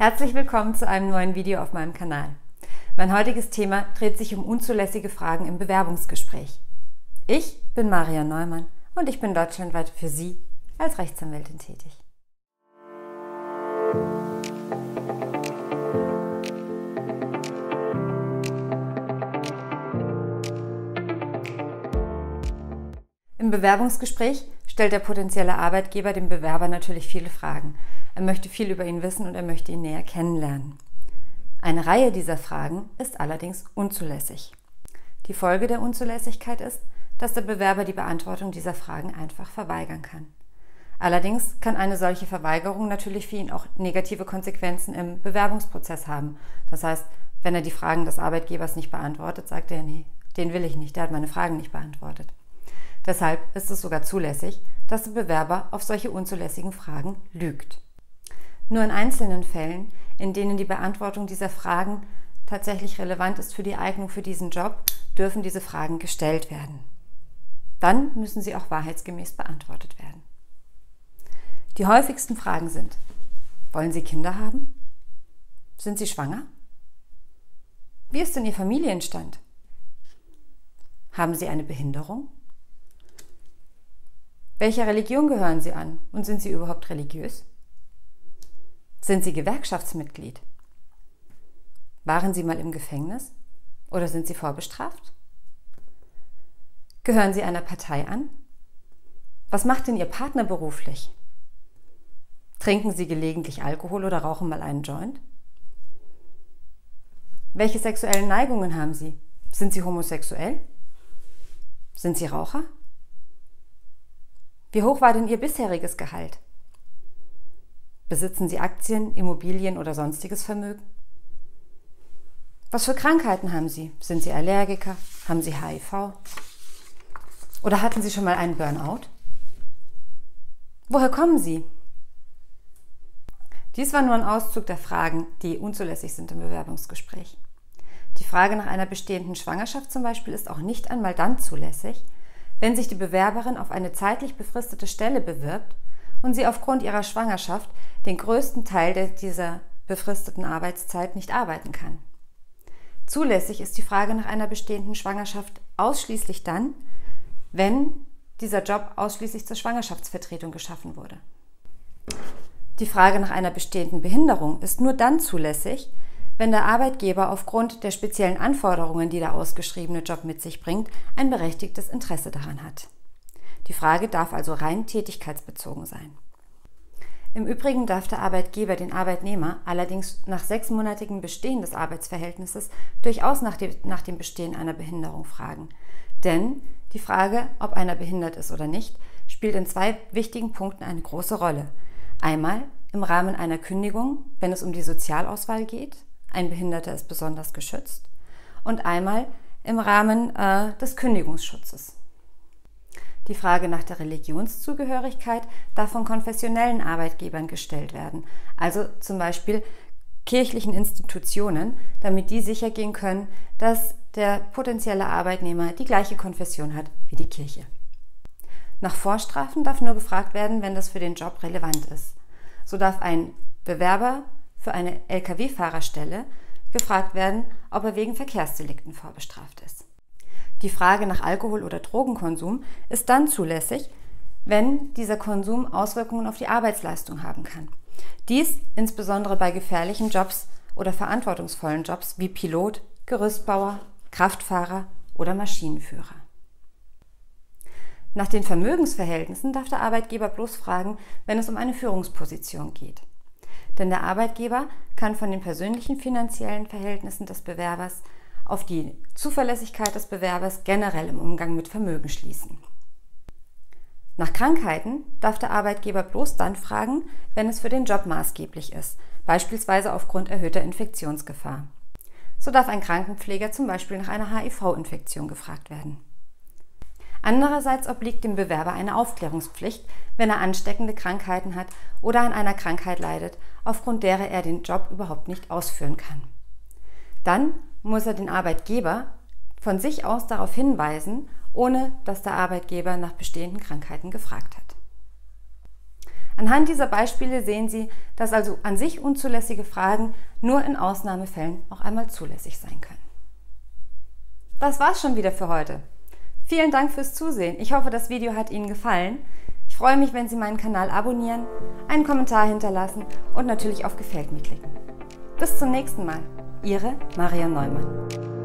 Herzlich willkommen zu einem neuen Video auf meinem Kanal. Mein heutiges Thema dreht sich um unzulässige Fragen im Bewerbungsgespräch. Ich bin Maria Neumann und ich bin deutschlandweit für Sie als Rechtsanwältin tätig. Im Bewerbungsgespräch stellt der potenzielle Arbeitgeber dem Bewerber natürlich viele Fragen. Er möchte viel über ihn wissen und er möchte ihn näher kennenlernen. Eine Reihe dieser Fragen ist allerdings unzulässig. Die Folge der Unzulässigkeit ist, dass der Bewerber die Beantwortung dieser Fragen einfach verweigern kann. Allerdings kann eine solche Verweigerung natürlich für ihn auch negative Konsequenzen im Bewerbungsprozess haben. Das heißt, wenn er die Fragen des Arbeitgebers nicht beantwortet, sagt er, nee, den will ich nicht, der hat meine Fragen nicht beantwortet. Deshalb ist es sogar zulässig, dass der Bewerber auf solche unzulässigen Fragen lügt. Nur in einzelnen Fällen, in denen die Beantwortung dieser Fragen tatsächlich relevant ist für die Eignung für diesen Job, dürfen diese Fragen gestellt werden. Dann müssen sie auch wahrheitsgemäß beantwortet werden. Die häufigsten Fragen sind, wollen Sie Kinder haben? Sind Sie schwanger? Wie ist denn Ihr Familienstand? Haben Sie eine Behinderung? Welcher Religion gehören Sie an und sind Sie überhaupt religiös? Sind Sie Gewerkschaftsmitglied? Waren Sie mal im Gefängnis oder sind Sie vorbestraft? Gehören Sie einer Partei an? Was macht denn Ihr Partner beruflich? Trinken Sie gelegentlich Alkohol oder rauchen mal einen Joint? Welche sexuellen Neigungen haben Sie? Sind Sie homosexuell? Sind Sie Raucher? Wie hoch war denn Ihr bisheriges Gehalt? Besitzen Sie Aktien, Immobilien oder sonstiges Vermögen? Was für Krankheiten haben Sie? Sind Sie Allergiker? Haben Sie HIV? Oder hatten Sie schon mal einen Burnout? Woher kommen Sie? Dies war nur ein Auszug der Fragen, die unzulässig sind im Bewerbungsgespräch. Die Frage nach einer bestehenden Schwangerschaft zum Beispiel ist auch nicht einmal dann zulässig, wenn sich die Bewerberin auf eine zeitlich befristete Stelle bewirbt und sie aufgrund ihrer Schwangerschaft den größten Teil dieser befristeten Arbeitszeit nicht arbeiten kann. Zulässig ist die Frage nach einer bestehenden Schwangerschaft ausschließlich dann, wenn dieser Job ausschließlich zur Schwangerschaftsvertretung geschaffen wurde. Die Frage nach einer bestehenden Behinderung ist nur dann zulässig, wenn der Arbeitgeber aufgrund der speziellen Anforderungen, die der ausgeschriebene Job mit sich bringt, ein berechtigtes Interesse daran hat. Die Frage darf also rein tätigkeitsbezogen sein. Im Übrigen darf der Arbeitgeber den Arbeitnehmer allerdings nach sechsmonatigem Bestehen des Arbeitsverhältnisses durchaus nach dem, nach dem Bestehen einer Behinderung fragen. Denn die Frage, ob einer behindert ist oder nicht, spielt in zwei wichtigen Punkten eine große Rolle. Einmal im Rahmen einer Kündigung, wenn es um die Sozialauswahl geht, ein Behinderter ist besonders geschützt, und einmal im Rahmen äh, des Kündigungsschutzes. Die Frage nach der Religionszugehörigkeit darf von konfessionellen Arbeitgebern gestellt werden, also zum Beispiel kirchlichen Institutionen, damit die sicher gehen können, dass der potenzielle Arbeitnehmer die gleiche Konfession hat wie die Kirche. Nach Vorstrafen darf nur gefragt werden, wenn das für den Job relevant ist. So darf ein Bewerber für eine Lkw-Fahrerstelle gefragt werden, ob er wegen Verkehrsdelikten vorbestraft ist. Die Frage nach Alkohol- oder Drogenkonsum ist dann zulässig, wenn dieser Konsum Auswirkungen auf die Arbeitsleistung haben kann. Dies insbesondere bei gefährlichen Jobs oder verantwortungsvollen Jobs wie Pilot, Gerüstbauer, Kraftfahrer oder Maschinenführer. Nach den Vermögensverhältnissen darf der Arbeitgeber bloß fragen, wenn es um eine Führungsposition geht. Denn der Arbeitgeber kann von den persönlichen finanziellen Verhältnissen des Bewerbers auf die Zuverlässigkeit des Bewerbers generell im Umgang mit Vermögen schließen. Nach Krankheiten darf der Arbeitgeber bloß dann fragen, wenn es für den Job maßgeblich ist, beispielsweise aufgrund erhöhter Infektionsgefahr. So darf ein Krankenpfleger zum Beispiel nach einer HIV-Infektion gefragt werden. Andererseits obliegt dem Bewerber eine Aufklärungspflicht, wenn er ansteckende Krankheiten hat oder an einer Krankheit leidet, aufgrund derer er den Job überhaupt nicht ausführen kann. Dann muss er den Arbeitgeber von sich aus darauf hinweisen, ohne dass der Arbeitgeber nach bestehenden Krankheiten gefragt hat. Anhand dieser Beispiele sehen Sie, dass also an sich unzulässige Fragen nur in Ausnahmefällen auch einmal zulässig sein können. Das war's schon wieder für heute. Vielen Dank fürs Zusehen. Ich hoffe, das Video hat Ihnen gefallen. Ich freue mich, wenn Sie meinen Kanal abonnieren, einen Kommentar hinterlassen und natürlich auf Gefällt mir klicken. Bis zum nächsten Mal. Ihre Maria Neumann.